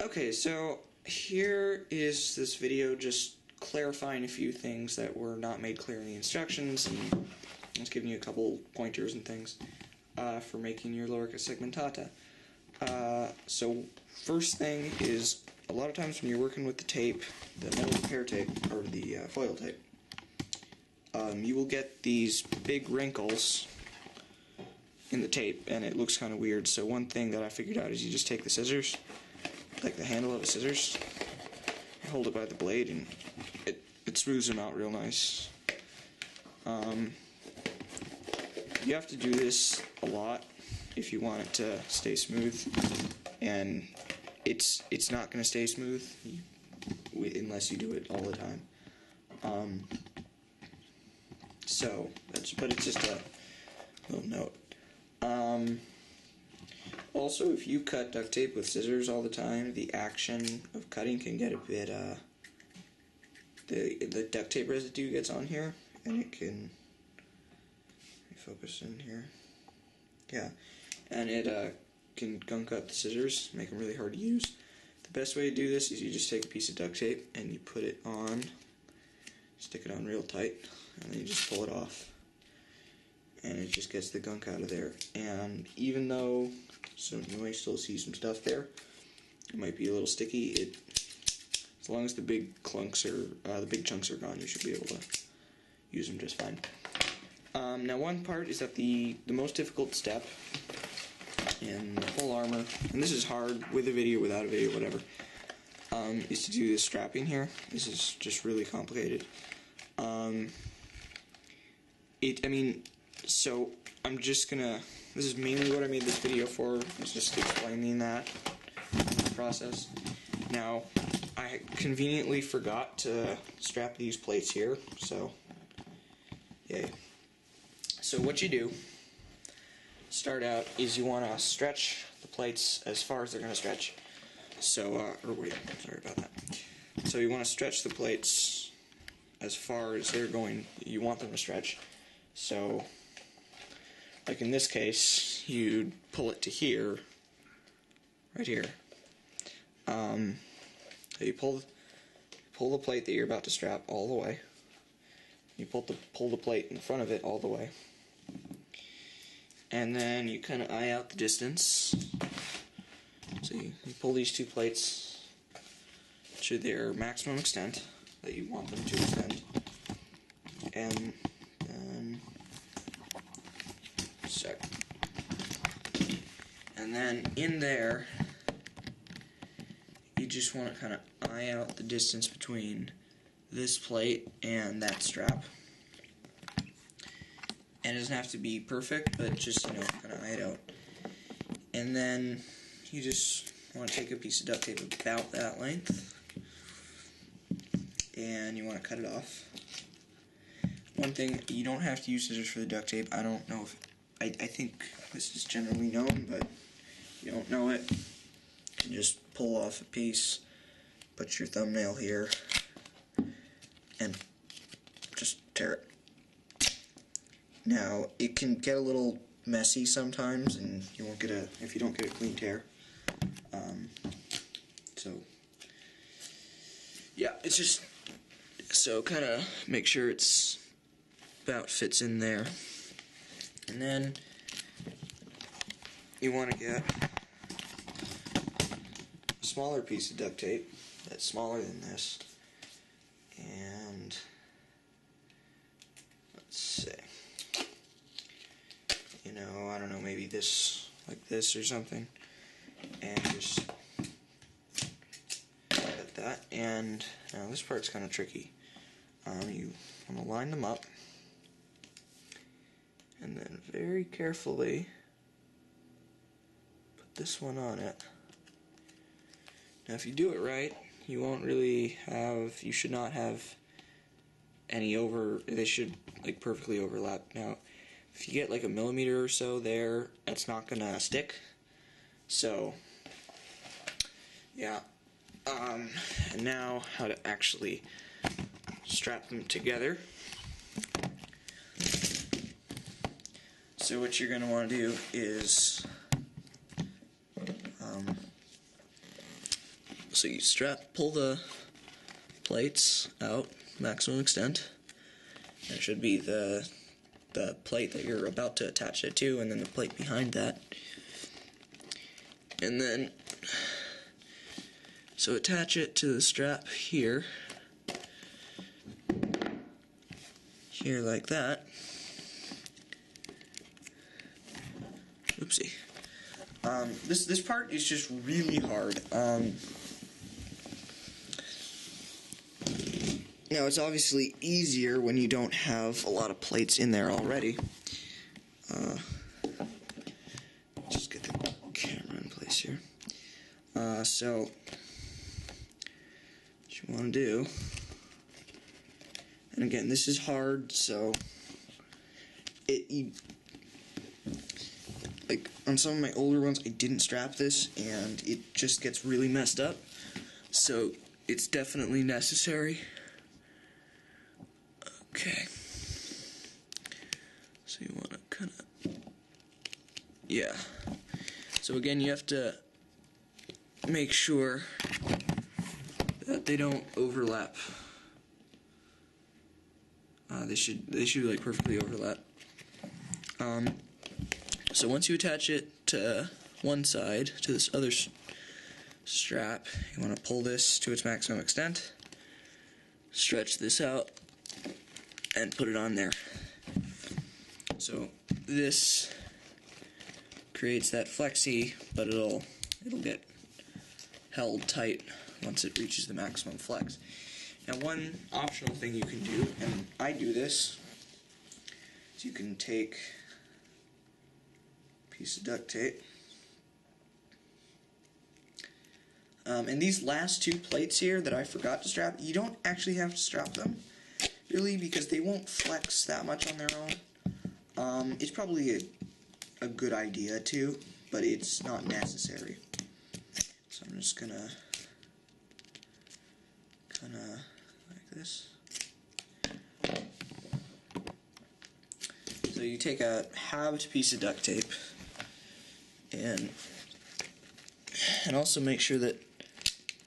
Okay, so here is this video just clarifying a few things that were not made clear in the instructions and just giving you a couple pointers and things uh, for making your lorica segmentata. Uh, so first thing is a lot of times when you're working with the tape, the metal repair tape or the uh, foil tape, um, you will get these big wrinkles in the tape and it looks kind of weird. So one thing that I figured out is you just take the scissors, like the handle of the scissors, hold it by the blade and it, it smooths them out real nice. Um, you have to do this a lot if you want it to stay smooth and it's it's not going to stay smooth unless you do it all the time. Um, so, but it's just a little note. Um, also, if you cut duct tape with scissors all the time, the action of cutting can get a bit, uh, the, the duct tape residue gets on here, and it can, focus in here, yeah, and it, uh, can gunk up the scissors, make them really hard to use. The best way to do this is you just take a piece of duct tape and you put it on, stick it on real tight, and then you just pull it off and it just gets the gunk out of there. And even though some you might still see some stuff there, it might be a little sticky. It as long as the big clunks are uh, the big chunks are gone, you should be able to use them just fine. Um, now, one part is that the the most difficult step in the whole armor, and this is hard with a video, without a video, whatever, um, is to do this strapping here. This is just really complicated. Um, it, I mean, so I'm just gonna, this is mainly what I made this video for, is just explaining that process. Now, I conveniently forgot to strap these plates here, so, yay. So what you do, start out, is you want to stretch the plates as far as they're to stretch. So, uh, or wait, sorry about that. So you want to stretch the plates as far as they're going, you want them to stretch. So, like in this case, you'd pull it to here, right here. Um, so you pull pull the plate that you're about to strap all the way. You pull the pull the plate in front of it all the way, and then you kind of eye out the distance. So you, you pull these two plates to their maximum extent that you want them to extend, and then sec. And then in there, you just want to kind of eye out the distance between this plate and that strap. And it doesn't have to be perfect, but just, you know, kind of eye it out. And then you just want to take a piece of duct tape about that length. And you want to cut it off. One thing, you don't have to use scissors for the duct tape. I don't know if I, I think this is generally known, but you don't know it, you can just pull off a piece, put your thumbnail here, and just tear it. Now, it can get a little messy sometimes, and you won't get a, if you don't get a clean tear. Um, so, yeah, it's just, so kind of make sure it's about fits in there. And then you want to get smaller piece of duct tape that's smaller than this. And let's see. You know, I don't know, maybe this, like this or something. And just cut that. And now this part's kind of tricky. Um, you want to line them up and then very carefully put this one on it. Now if you do it right, you won't really have, you should not have any over, they should like perfectly overlap. Now if you get like a millimeter or so there, that's not gonna stick. So yeah. Um, and now how to actually strap them together. So what you're going to want to do is um, so you strap, pull the plates out maximum extent. It should be the the plate that you're about to attach it to, and then the plate behind that. And then, so attach it to the strap here, here like that. Oopsie. Um, this this part is just really hard. Um, now it's obviously easier when you don't have a lot of plates in there already. Uh, just get the camera in place here. Uh, so what you want to do, and again, this is hard, so it. You, like on some of my older ones I didn't strap this and it just gets really messed up so it's definitely necessary okay. So you want to kind of yeah. So again you have to make sure that they don't overlap. Uh, they should they should like perfectly overlap. Um, so once you attach it to one side, to this other strap, you want to pull this to its maximum extent, stretch this out, and put it on there. So this creates that flexi, but it'll it'll get held tight once it reaches the maximum flex. Now one optional thing you can do, and I do this, is you can take a piece of duct tape. Um, and these last two plates here that I forgot to strap, you don't actually have to strap them, really, because they won't flex that much on their own. Um, it's probably a, a good idea to, but it's not necessary. So I'm just gonna kind of like this. So you take a halved piece of duct tape and and also make sure that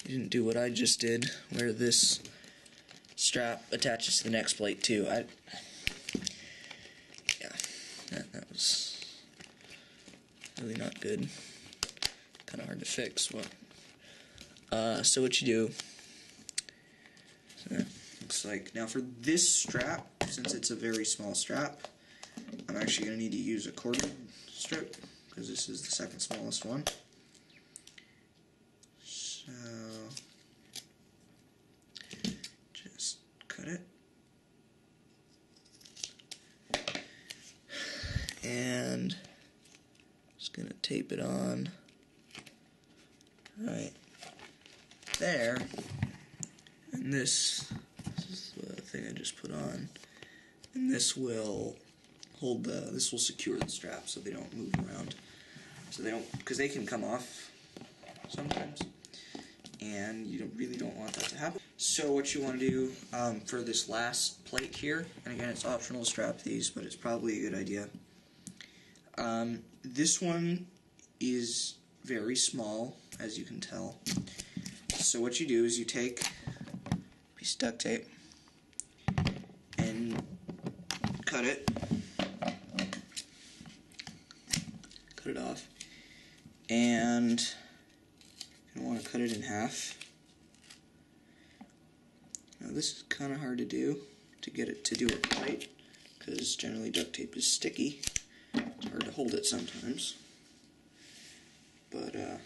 you didn't do what I just did where this strap attaches to the next plate too. I yeah that, that was really not good. Kind of hard to fix what uh, so what you do? So looks like now for this strap since it's a very small strap I'm actually going to need to use a quarter strip because this is the second smallest one. So just cut it. And just gonna tape it on right there. And this, this is the thing I just put on. And this will hold the, this will secure the strap so they don't move around. So they don't, because they can come off sometimes. And you don't, really don't want that to happen. So what you want to do um, for this last plate here, and again it's optional to strap these, but it's probably a good idea. Um, this one is very small, as you can tell. So what you do is you take a piece of duct tape and cut it cut it off. And you want to cut it in half. Now this is kind of hard to do, to get it to do it right, because generally duct tape is sticky. Hard to hold it sometimes. But uh,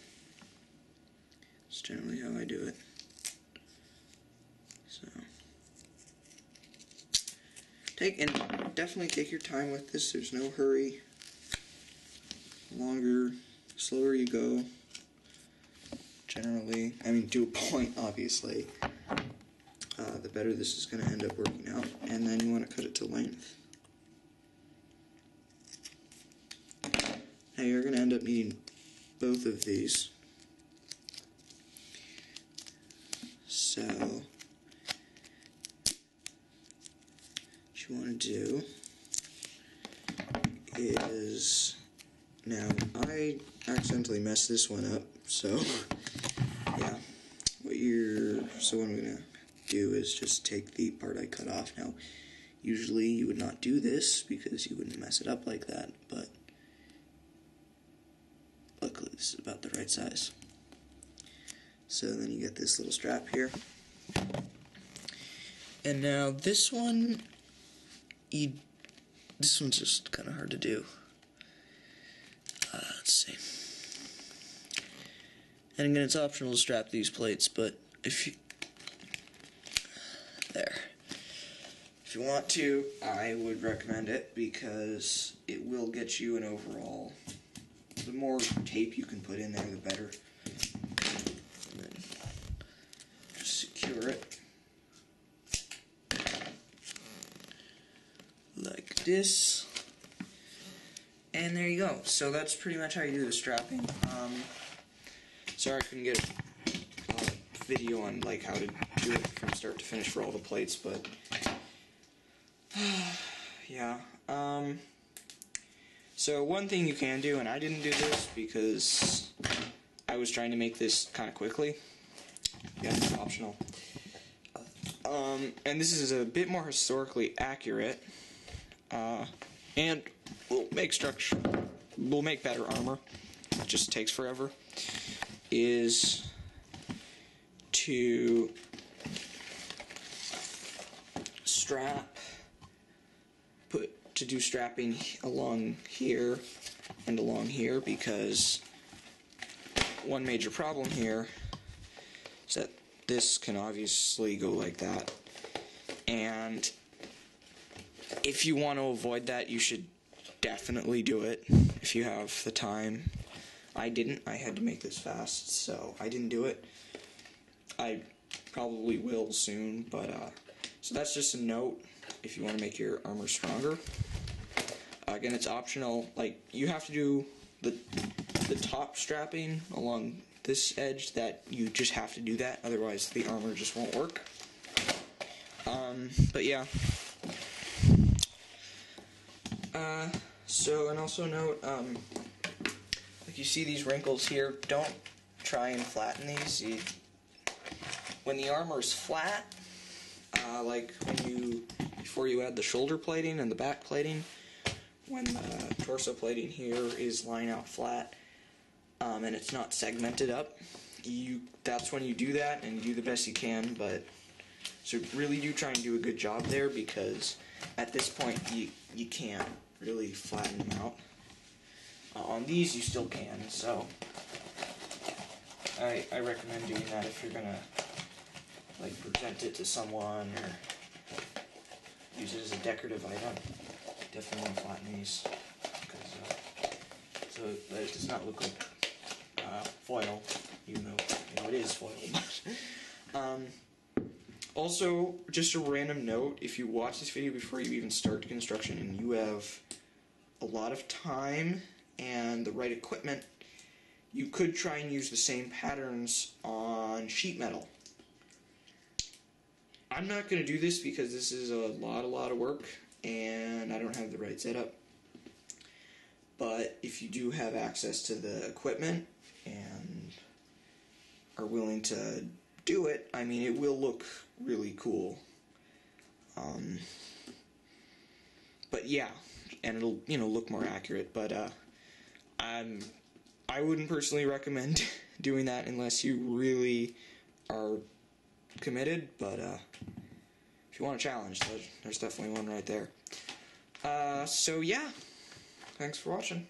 it's generally how I do it. So take and definitely take your time with this. There's no hurry The longer, slower you go, generally, I mean, to a point, obviously, uh, the better this is going to end up working out. And then you want to cut it to length. You're going to end up needing both of these. So, what you want to do is now, I accidentally messed this one up, so, yeah. What you're, so what I'm gonna do is just take the part I cut off now. Usually you would not do this because you wouldn't mess it up like that, but this is about the right size. So then you get this little strap here. And now this one, you, this one's just kind of hard to do. Uh, let's see. And again, it's optional to strap these plates, but if you, there. If you want to, I would recommend it because it will get you an overall. The more tape you can put in there, the better. And then just secure it like this. And there you go. So that's pretty much how you do the strapping. Um, sorry I couldn't get a video on like how to do it from start to finish for all the plates, but yeah. Um, so one thing you can do, and I didn't do this because I was trying to make this kind of quickly. Yeah, it's optional. Um, and this is a bit more historically accurate, uh, and will make structure, we'll make better armor. It just takes forever. Is to strap, put to do strapping along here and along here because one major problem here is that this can obviously go like that. And if you want to avoid that, you should definitely do it if you have the time. I didn't. I had to make this fast, so I didn't do it. I probably will soon, but uh, so that's just a note if you want to make your armor stronger. Again, it's optional. Like you have to do the the top strapping along this edge. That you just have to do that, otherwise the armor just won't work. Um, but yeah. Uh, so and also note, um, like you see these wrinkles here. Don't try and flatten these. You, when the armor is flat, uh, like when you before you add the shoulder plating and the back plating, when the torso plating here is lying out flat um, and it's not segmented up, you that's when you do that and do the best you can. But so really do try and do a good job there because at this point you you can't really flatten them out. Uh, on these you still can, so I I recommend doing that if you're gonna like present it to someone or use it as a decorative item. Definitely want to flatten these uh, so that it does not look like uh, foil, even though you know it is foil. um, also, just a random note: if you watch this video before you even start construction and you have a lot of time and the right equipment, you could try and use the same patterns on sheet metal. I'm not going to do this because this is a lot, a lot of work, and I don't have the right setup. But if you do have access to the equipment and are willing to do it, I mean, it will look really cool. Um, but yeah, and it'll you know look more accurate. But uh, I'm I wouldn't personally recommend doing that unless you really are committed, but uh, if you want a challenge, there's definitely one right there. Uh, so yeah, thanks for watching.